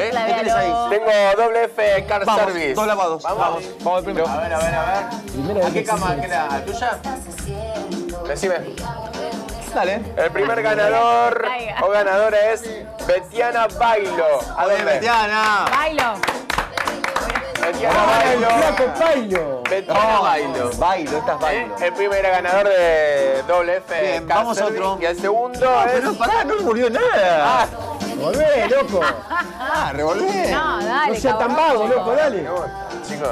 ¿eh? ¿Qué tenés ahí? Tengo doble F Car Vamos, Service. dos lavados. Vamos. Vamos, vamos al primero. A ver, a ver, a ver. ¿A qué cama existe. queda? ¿A tuya? Decime. Dale. El primer ganador o ganadora es Betiana Bailo. ¿A dónde? Betiana. Bailo. Betiana ¡Ah, Bailo. flaco Pailo! Betiana Bailo. Bailo, estás ¿Eh? bailo. El primer ganador de doble F Bien, vamos otro. Y el segundo No, es... pero pará, no murió nada. ¡Volvé, loco! Ah, revolvé. No, dale. No seas tan vago, loco, dale. chicos.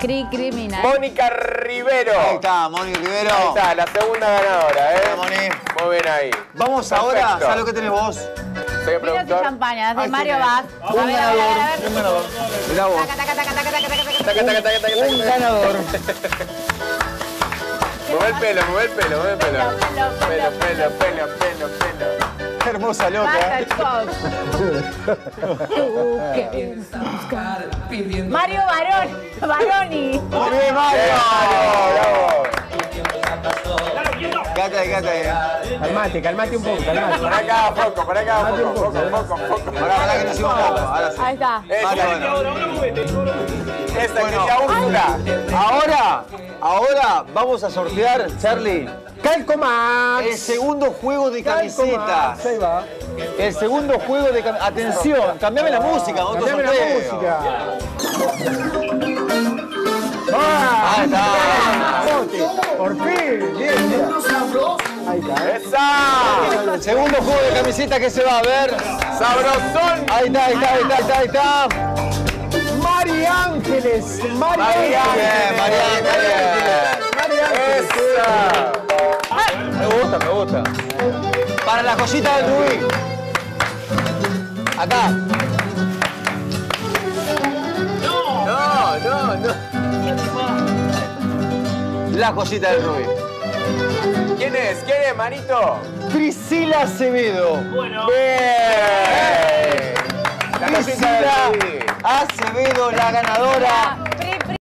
Cri criminal. Mónica Rivero. Ahí está, Moni Rivero. Ahí está, la segunda ganadora, ¿eh? Moni. Muy bien ahí. Vamos Perfecto. ahora, ¿sabes lo que tenés vos? Soy el Vinos y productor. champañas de Mario. Vaz. A Un ver, a ver, a ver, a ganador, un ganador. Mirá vos. Taca, taca, taca, taca, taca, taca, taca. Taca, taca, taca, taca, Un ganador. Mueve el pelo, mueve el pelo, mueve el pelo. Pelo, pelo, Pelo, pelo. pelo, pelo, hermosa loca. ¿eh? chicos. Mario Barón. Baroni. Muy bien, Mario. Bravo. Ahí. Calmate, calmate un poco, calmate. Para acá, foco, para acá, Mate foco, un foco, poco, foco, foco. Pará, pará que nos hicimos poco. Ahora sí. Ahí está. Mario, bueno. esa que. Ahora, ahora vamos a sortear, Charlie, ¡Calcomax! el segundo juego de. Calcomax, Ahí va. El segundo juego de camisetas. Atención, cambiame la música, otro Cambiame la música. Ahí está. ¡Por fin! Bien. Ahí está, ¿eh? ¡Esa! El segundo juego de camiseta que se va a ver. ¡Sabrosón! Ahí está, ahí está, ahí está, ahí está, ahí está. Mari Ángeles. Mari Ángeles. María Ángeles. Mari Ángeles. Para la joyita del Rubí. Acá. No, no, no. La joyita del Rubí. ¿Quién es? ¿Quién es, Marito? Priscila Acevedo. Bien. La cosita Priscila. Acevedo, la ganadora